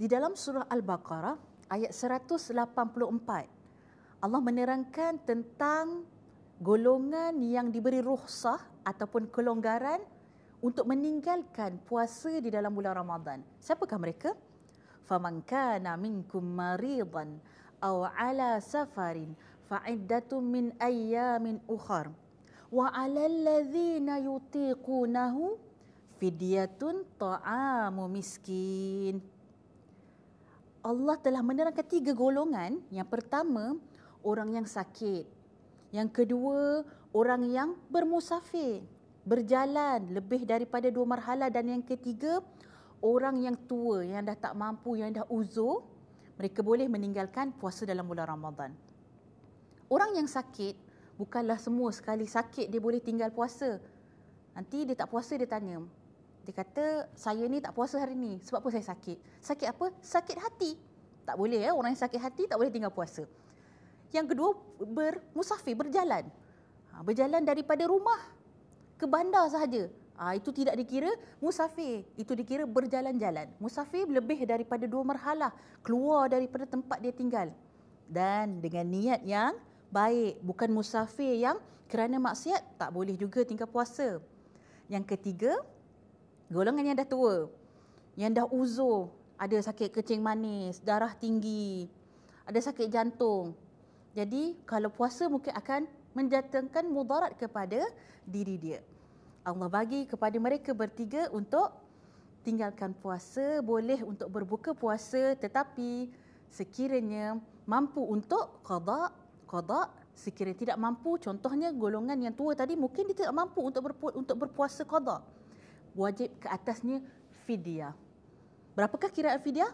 Di dalam surah Al-Baqarah ayat 184 Allah menerangkan tentang golongan yang diberi ruhsah ataupun kelonggaran untuk meninggalkan puasa di dalam bulan Ramadan. Siapakah mereka? Faman kana minkum maridan aw ala safarin fa'iddatun min ayyamin ukhar. Wa 'alal ladzina yutiqunahu fidyatun ta'amu miskin. Allah telah menerangkan tiga golongan. Yang pertama, orang yang sakit. Yang kedua, orang yang bermusafir berjalan lebih daripada dua marhala dan yang ketiga orang yang tua yang dah tak mampu yang dah uzur mereka boleh meninggalkan puasa dalam bulan Ramadan. Orang yang sakit bukanlah semua sekali sakit dia boleh tinggal puasa. Nanti dia tak puasa dia tanya. Dia kata saya ni tak puasa hari ni sebab apa saya sakit? Sakit apa? Sakit hati. Tak boleh ya orang yang sakit hati tak boleh tinggal puasa. Yang kedua bermusafir berjalan. Ha, berjalan daripada rumah ke bandar sahaja. Ha, itu tidak dikira musafir. Itu dikira berjalan-jalan. Musafir lebih daripada dua marhalah. Keluar daripada tempat dia tinggal. Dan dengan niat yang baik. Bukan musafir yang kerana maksiat tak boleh juga tinggal puasa. Yang ketiga, golongan yang dah tua. Yang dah uzur. Ada sakit kecing manis, darah tinggi, ada sakit jantung. Jadi kalau puasa mungkin akan menjatuhkan mudarat kepada diri dia. Allah bagi kepada mereka bertiga untuk tinggalkan puasa, boleh untuk berbuka puasa tetapi sekiranya mampu untuk qada, qada sekiranya tidak mampu contohnya golongan yang tua tadi mungkin dia tidak mampu untuk berpu- untuk berpuasa qada. Wajib ke atasnya fidyah. Berapakah kiraan fidyah?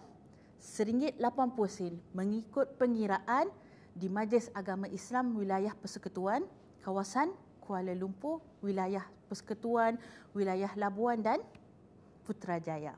Seringgit 80 sen mengikut pengiraan di Majlis Agama Islam Wilayah Persekutuan kawasan Kuala Lumpur, Wilayah Persekutuan, Wilayah Labuan dan Putrajaya.